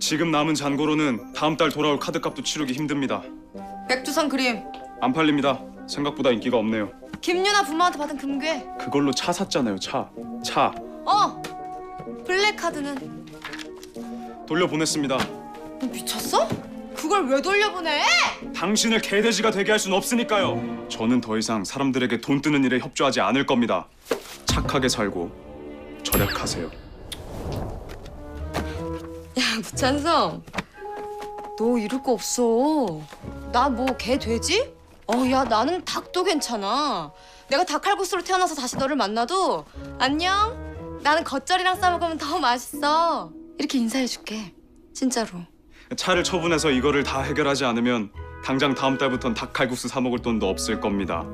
지금 남은 잔고로는 다음 달 돌아올 카드값도 치르기 힘듭니다. 백두산 그림. 안 팔립니다. 생각보다 인기가 없네요. 김유나 부모한테 받은 금괴. 그걸로 차 샀잖아요. 차. 차. 어. 블랙 카드는 돌려보냈습니다. 너 미쳤어? 그걸 왜 돌려보내? 당신을 개돼지가 되게 할 수는 없으니까요. 저는 더 이상 사람들에게 돈 뜨는 일에 협조하지 않을 겁니다. 착하게 살고 절약하세요. 야 무찬성. 너 이럴 거 없어. 나 뭐 개 돼지? 어, 야 나는 닭도 괜찮아. 내가 닭칼국수로 태어나서 다시 너를 만나도 안녕. 나는 겉절이랑 싸 먹으면 더 맛있어. 이렇게 인사해 줄게. 진짜로. 차를 처분해서 이거를 다 해결하지 않으면 당장 다음 달부턴 닭칼국수 사 먹을 돈도 없을 겁니다.